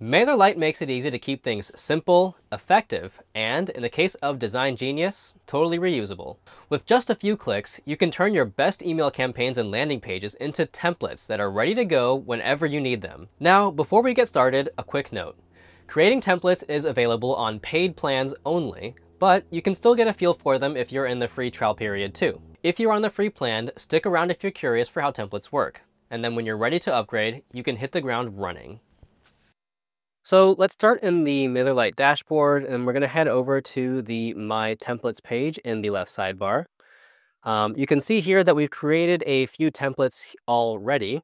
MailerLite makes it easy to keep things simple, effective, and, in the case of Design Genius, totally reusable. With just a few clicks, you can turn your best email campaigns and landing pages into templates that are ready to go whenever you need them. Now, before we get started, a quick note. Creating templates is available on paid plans only, but you can still get a feel for them if you're in the free trial period too. If you're on the free plan, stick around if you're curious for how templates work. And then when you're ready to upgrade, you can hit the ground running. So let's start in the MailerLite dashboard and we're going to head over to the My Templates page in the left sidebar. Um, you can see here that we've created a few templates already.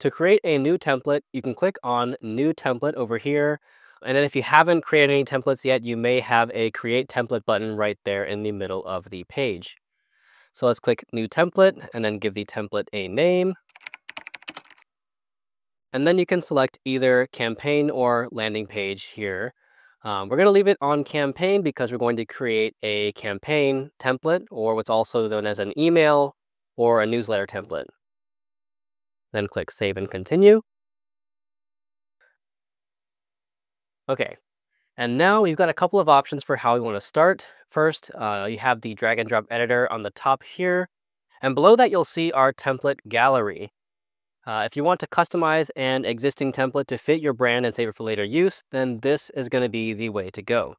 To create a new template, you can click on New Template over here. And then if you haven't created any templates yet, you may have a Create Template button right there in the middle of the page. So let's click New Template and then give the template a name. And then you can select either campaign or landing page here. Um, we're going to leave it on campaign because we're going to create a campaign template or what's also known as an email or a newsletter template. Then click Save and Continue. Okay, and now we've got a couple of options for how we want to start. First, uh, you have the drag and drop editor on the top here. And below that, you'll see our template gallery. Uh, if you want to customize an existing template to fit your brand and save it for later use, then this is going to be the way to go.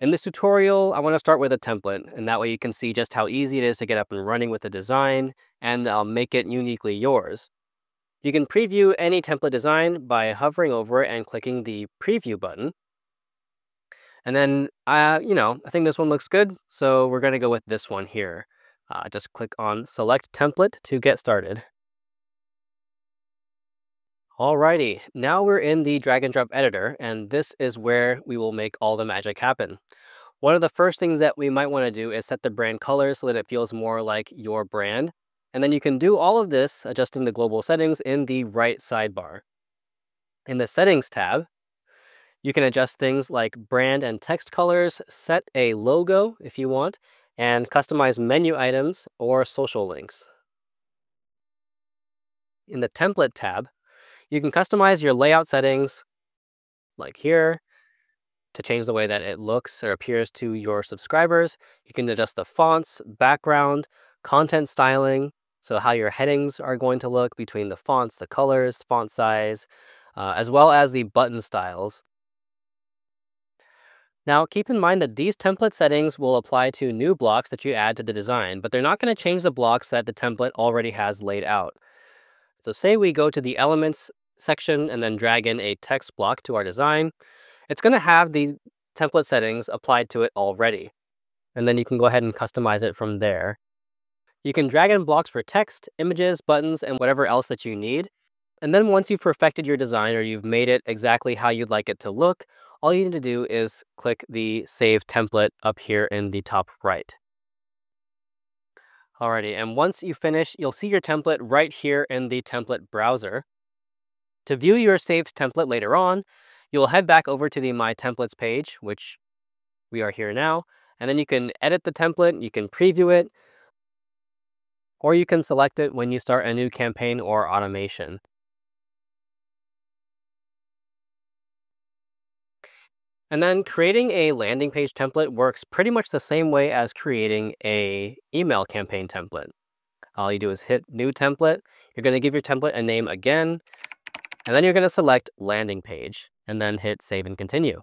In this tutorial, I want to start with a template, and that way you can see just how easy it is to get up and running with the design, and I'll make it uniquely yours. You can preview any template design by hovering over it and clicking the preview button. And then, uh, you know, I think this one looks good, so we're going to go with this one here. Uh, just click on Select Template to get started. Alrighty, now we're in the drag and drop editor, and this is where we will make all the magic happen. One of the first things that we might want to do is set the brand color so that it feels more like your brand. And then you can do all of this adjusting the global settings in the right sidebar. In the settings tab, you can adjust things like brand and text colors, set a logo if you want, and customize menu items or social links. In the template tab, you can customize your layout settings like here to change the way that it looks or appears to your subscribers. You can adjust the fonts, background, content styling, so how your headings are going to look between the fonts, the colors, font size, uh, as well as the button styles. Now, keep in mind that these template settings will apply to new blocks that you add to the design, but they're not going to change the blocks that the template already has laid out. So say we go to the elements section and then drag in a text block to our design. It's going to have the template settings applied to it already. And then you can go ahead and customize it from there. You can drag in blocks for text, images, buttons, and whatever else that you need. And then once you've perfected your design or you've made it exactly how you'd like it to look, all you need to do is click the Save Template up here in the top right. Alrighty, and once you finish, you'll see your template right here in the template browser. To view your saved template later on, you'll head back over to the My Templates page, which we are here now, and then you can edit the template, you can preview it, or you can select it when you start a new campaign or automation. And then creating a landing page template works pretty much the same way as creating a email campaign template. All you do is hit new template. You're going to give your template a name again, and then you're going to select landing page and then hit save and continue.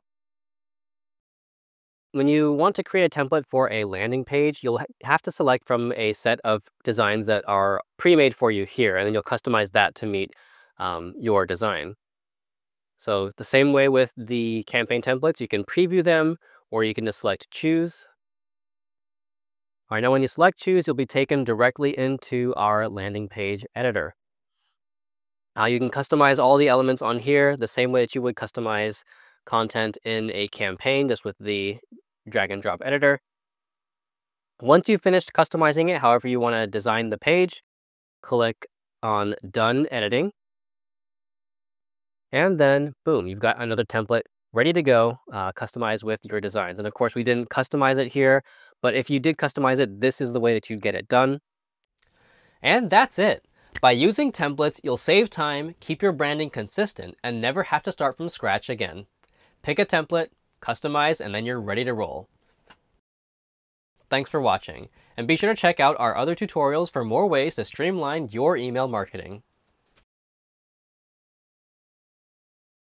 When you want to create a template for a landing page, you'll have to select from a set of designs that are pre-made for you here, and then you'll customize that to meet um, your design. So the same way with the campaign templates, you can preview them or you can just select choose. All right, now when you select choose, you'll be taken directly into our landing page editor. Now you can customize all the elements on here the same way that you would customize content in a campaign, just with the drag and drop editor. Once you've finished customizing it, however you want to design the page, click on Done Editing. And then boom, you've got another template ready to go, uh, customized with your designs. And of course, we didn't customize it here, but if you did customize it, this is the way that you get it done. And that's it. By using templates, you'll save time, keep your branding consistent, and never have to start from scratch again. Pick a template, customize, and then you're ready to roll. Thanks for watching, and be sure to check out our other tutorials for more ways to streamline your email marketing.